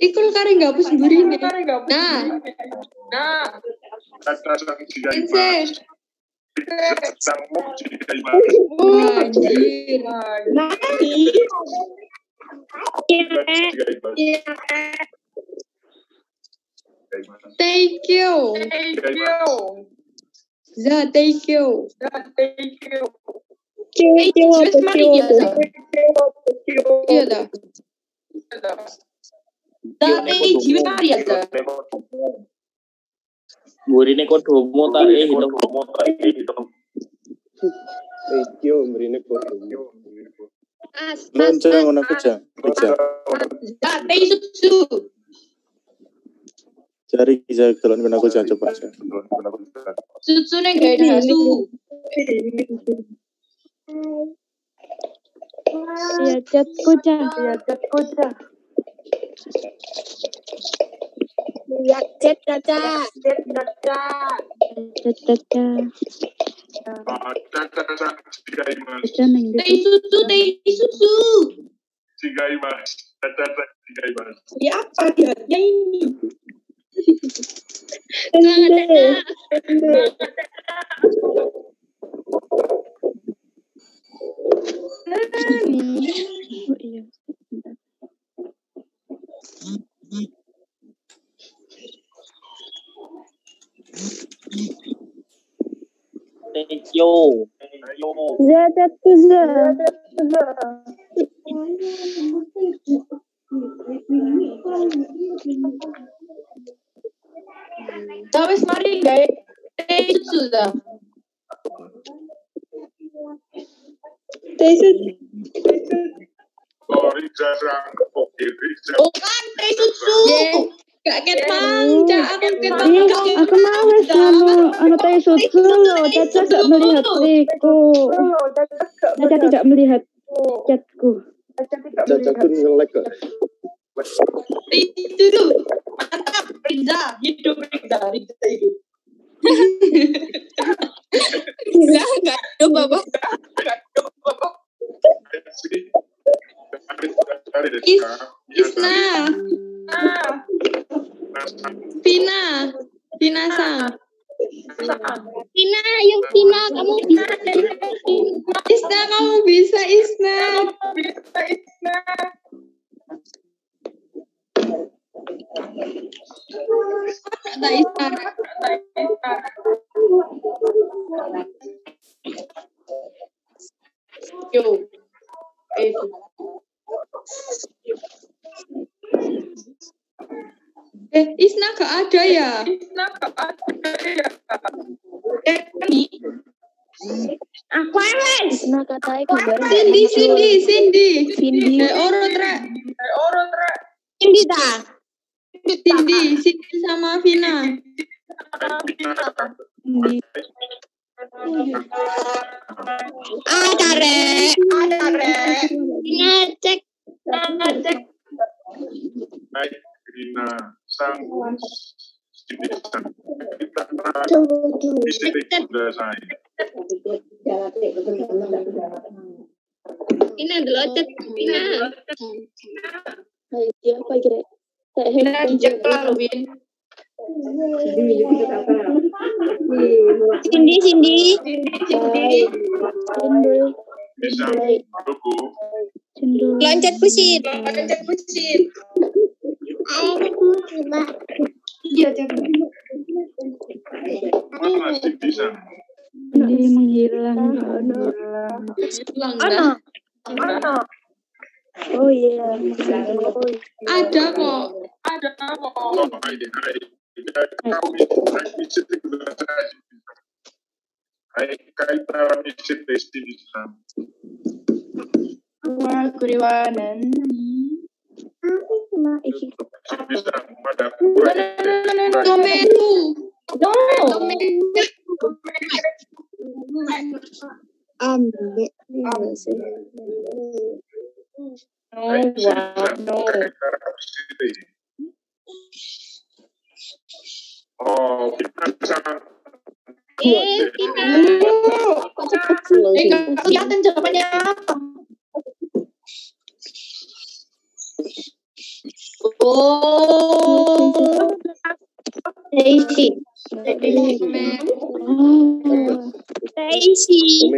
Ikut karena gabus burine. Nah. Nah. Sensei. Wajir. Thank you. Thank you. Thank you. Za, thank you. Thank you. Thank you. Thank you. Thank you. Ya. Za. Iya dah. Tapi jiwa mari ya. Za. Burine kodomo ta eh hitung komo ta eh hitung. Kodomo. Mas, mas, Lonca mas. ngono. Kuja. Za, teh susu. Cari bisa telon ben aku jangan coba aja. Susu nih gak ada susu. Ya chat kuca. Ya, chat kuda. Ya chat susu, susu. Oh iya. Thank you. Ayo. Za chat kuza. Tapi mari gak teh susu dah. Teh susu. oh Riza sang Gak ket manja, aku ket Iya, aku mau wes anu anu teh susu loh. Caca gak melihat triku. Caca tidak melihat chatku. Caca pun nge-like kok. Itu tuh. Mantap, Riza. Hidup Riza, Riza hidup. Riza gak hidup apa? sih Isna, Vina, Vina sang. Tina, ayo Tina, kamu bisa. Isna kamu bisa Isna. Kata Isna. Yo. Eh. Eh, Isna gak ada ya? Eh, ini. Aku wes. Nah katanya kabar. Cindy, Cindy, Cindy. Cindy. Eh, oro tre. Cindy ta. Cindy, Cindy sama Vina. Cindy. Ada re, ada re. Ini adalah cek Vina. Hai, siapa kira? Dijak. Cindy, Cindy. Cindy. Cendol. Loncat kusit. Loncat kusit. Aku coba. Iya, cek. mana sih bisa menghilang. Hilang dah. Oh iya. Oh, iya. Ada kok. oh saya hai kita testi bisa. No. No oh kita sangat Eh, kita. Eh, kelihatan jawabannya apa. Oh. Daisy. Daisy.